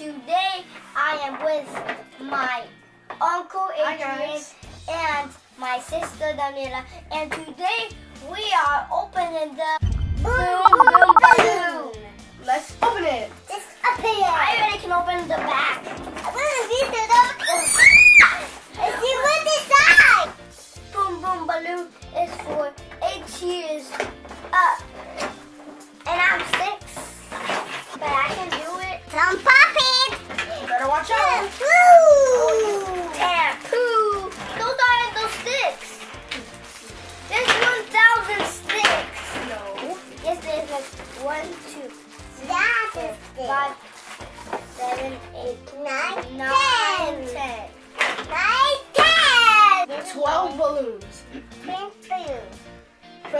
today I am with my uncle Adrian and my sister Daniela, and today we are opening the Boom Boom Balloon. Let's open it. It's up here. I already can open the back. I'm gonna see the Let's see what's inside. Boom Boom Balloon is for eight years up,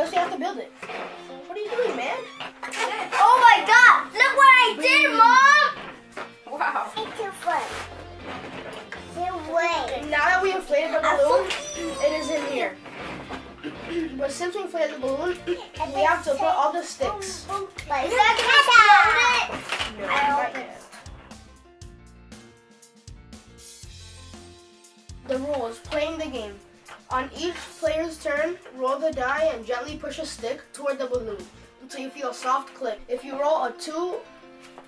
First, you have to build it. What are you doing, man? Oh my god! Look what I did, Mom! Wow. It's fun. Way. Now that we inflated the balloon, it is in here. But since we inflated the balloon, we have to put all the sticks. Is that gonna explode it? No, not yet. The rules playing the game. On each player's turn, roll the die and gently push a stick toward the balloon until you feel a soft click. If you roll a 2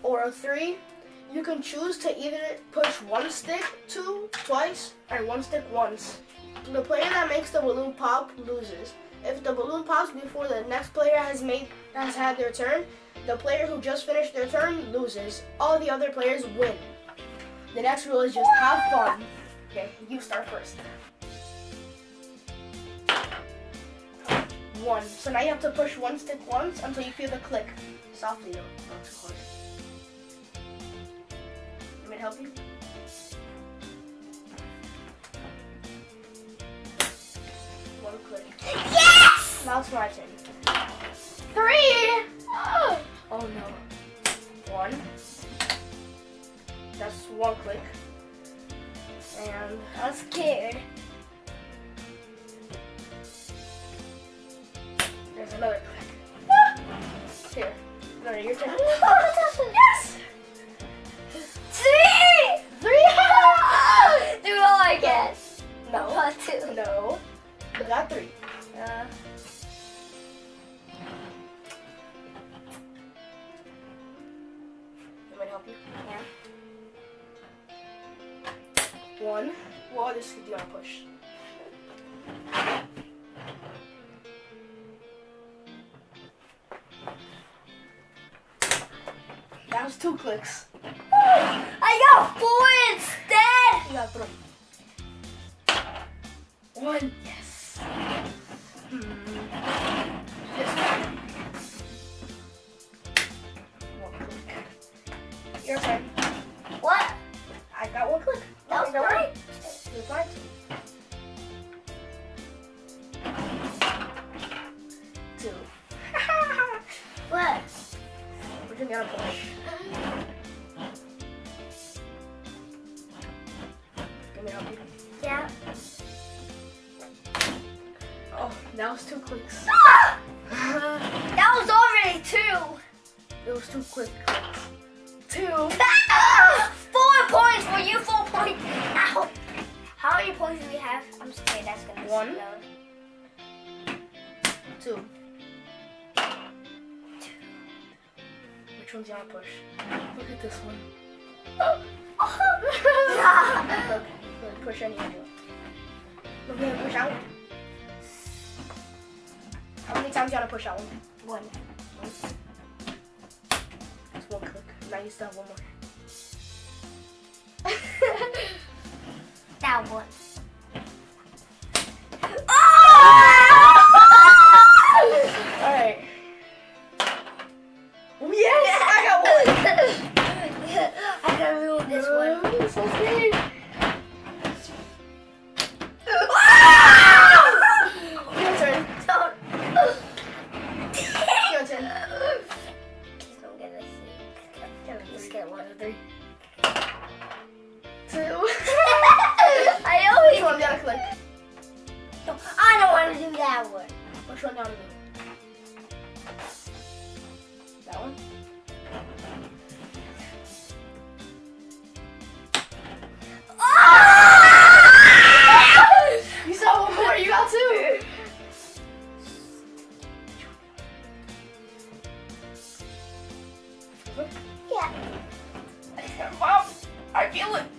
or a 3, you can choose to either push one stick two twice or one stick once. The player that makes the balloon pop loses. If the balloon pops before the next player has made has had their turn, the player who just finished their turn loses. All the other players win. The next rule is just have fun. Okay, you start first. One. So now you have to push one stick once until you feel the click. Softly though, not too hard. Me help you? One click. Yes! Now it's my turn. Three! Oh no. One. That's one click. And I'm scared. Your turn. yes! Three! Three! Do all I get. No. One, two. No. You got three. Uh, me to help you? yeah. One. Stick do you want to push? That was two clicks. I got four instead! You got three. One. Yes. Hmm. That was two clicks. Ah! that was already two. It was too quick. Two. four points for you, four points. Ow. How many points do we have? I'm scared that's gonna be One. explode. Two. Which one's you wanna push? Look at this one. Look, push any of them. Look, here, push out. Many times you wanna push out one? One. Just one click. Now you still have one more. That one. Ah! Alright. Yes! I got one! I gotta remove this one. Oh, so sweet. Which one now to? That one? Ah! You one more, you got two. Yeah. Mom, I feel it.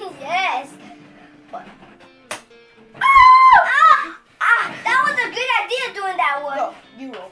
yes. What? Oh! Ah! Ah! That was a good idea doing that one. No, you roll.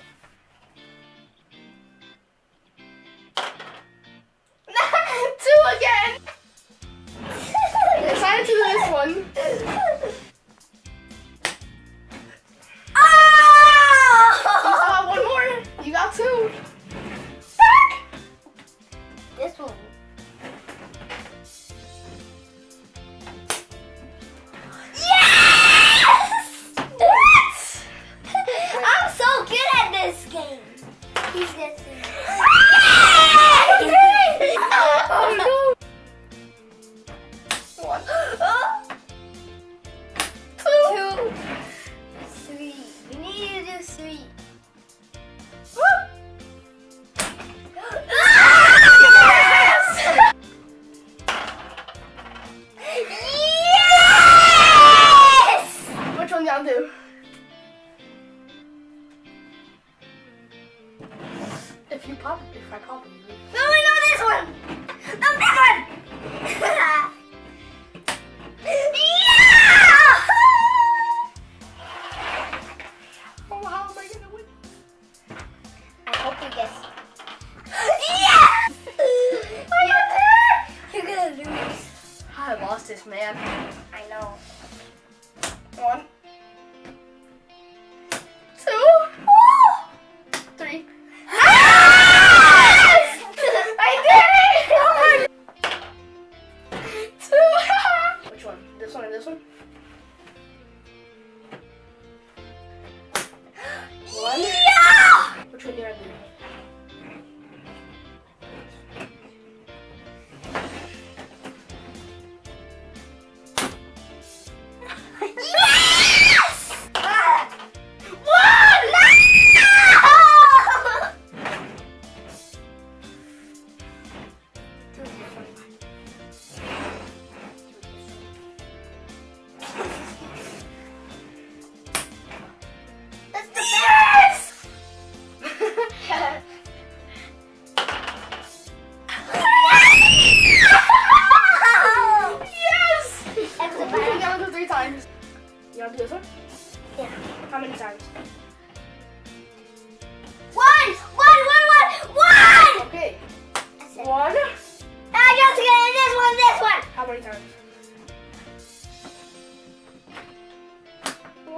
Olha!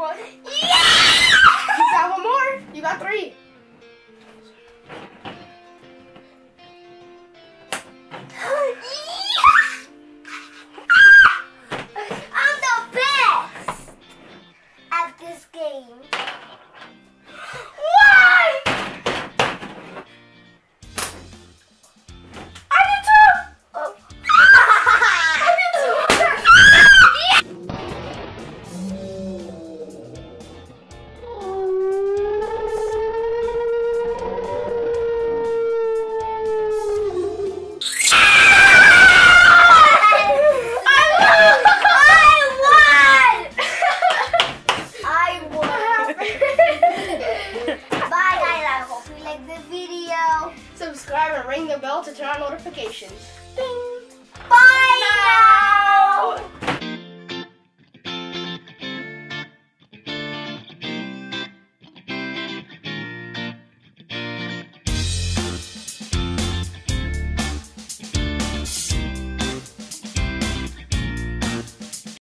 one.